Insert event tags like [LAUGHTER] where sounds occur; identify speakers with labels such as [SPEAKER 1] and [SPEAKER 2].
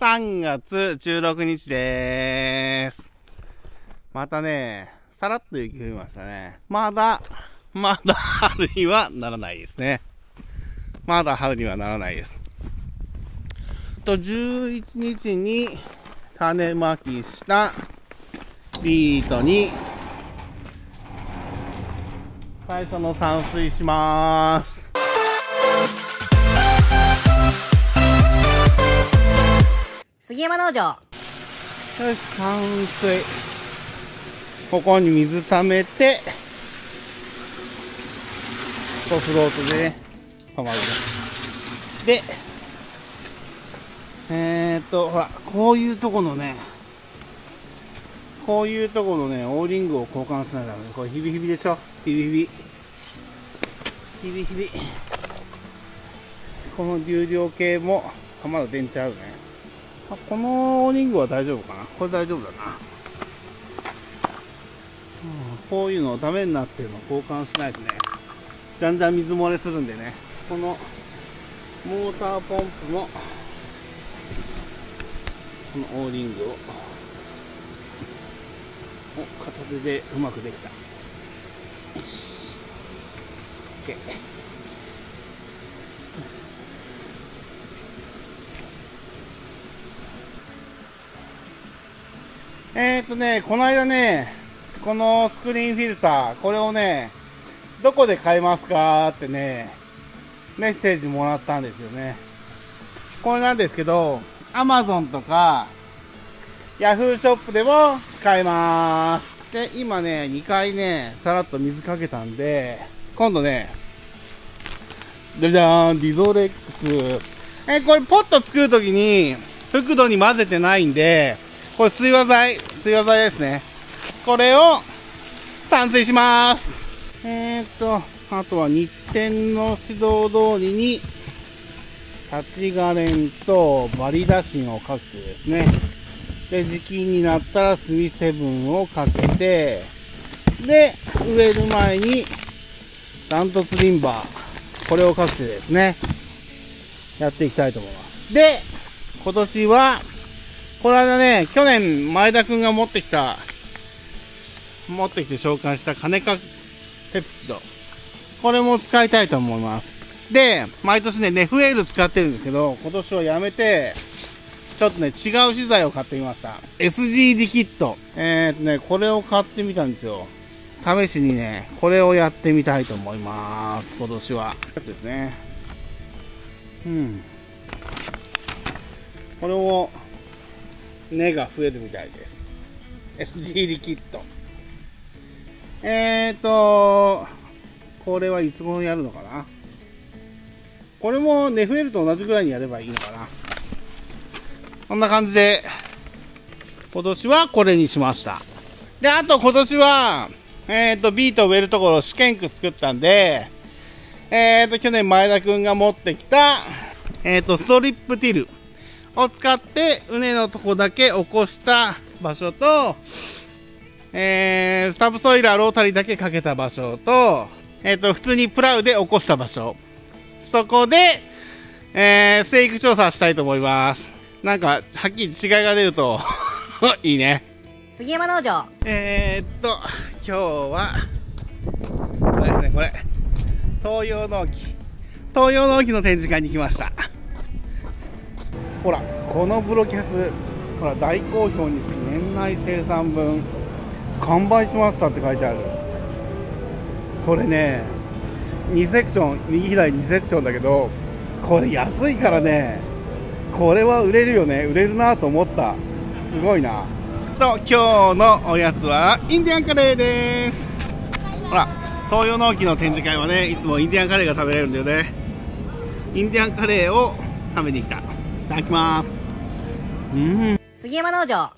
[SPEAKER 1] 3月16日でーす。またね、さらっと雪降りましたね。まだ、まだ春にはならないですね。まだ春にはならないです。と、11日に種まきしたビートに最初の散水しまーす。
[SPEAKER 2] 杉山農場。よ
[SPEAKER 1] し散水。ここに水溜めてこうフロートでね止まるでえー、っとほらこういうとこのねこういうとこのねオーリングを交換しながらこれヒビヒビでしょ？ヒビヒビ。ヒビヒビ。この流量計もまだ電池あるね。あこのリングは大丈夫かな？これ大丈夫だな、うん、こういうのダメになってるの交換しないとね。じゃんじゃん水漏れするんでね。このモーターポンプもこのオーリングを片手でうまくできた。よし。OK えっ、ー、とね、この間ね、このスクリーンフィルター、これをね、どこで買えますかってね、メッセージもらったんですよね。これなんですけど、Amazon とか、Yahoo ショップでも買えます。で、今ね、2回ね、さらっと水かけたんで、今度ね、じゃじゃーん、ディゾレックス。え、これポット作るときに、複度に混ぜてないんで、これ水和剤、水和剤ですね。これを散水します。えー、っと、あとは日展の指導通りに、立ちガレンとバリダシンをかけてですね。で、時期になったらスミセブンをかけて、で、植える前に、ダントツリンバー、これをかけてですね、やっていきたいと思います。で、今年は、これはね、去年前田くんが持ってきた、持ってきて紹介した金かペプチド。これも使いたいと思います。で、毎年ね、ネフエール使ってるんですけど、今年はやめて、ちょっとね、違う資材を買ってみました。SG リキッド。えーとね、これを買ってみたんですよ。試しにね、これをやってみたいと思います。今年は。ですね。うん。これを根が増えるみたいです。SG リキッド。えーとこれはいつ頃やるのかな？これも根増えると同じぐらいにやればいいのかな？こんな感じで今年はこれにしました。であと今年はえっ、ー、とビート植えるところ試験区作ったんでえっ、ー、と去年前田くんが持ってきたえっ、ー、とストリップティルを使って畝のとこだけ起こした場所と、えー、サブソイラーロータリーだけかけた場所と、えっ、ー、と、普通にプラウで起こした場所。そこで、えー、生育調査したいと思います。なんか、はっきり違いが出ると [LAUGHS] いいね。
[SPEAKER 2] 杉山農場。
[SPEAKER 1] えー、っと、今日は、これですね、これ。東洋農機。東洋農機の展示会に来ました。ほらこのブロキャスほら大好評につき年内生産分完売しましたって書いてある。これね2セクション右左2セクションだけどこれ安いからねこれは売れるよね売れるなと思った。すごいな。と今日のおやつはインディアンカレーです。ほら東洋農機の展示会はねいつもインディアンカレーが食べれるんだよね。インディアンカレーを食べに来た。ただきます。うん。
[SPEAKER 2] 杉山農場。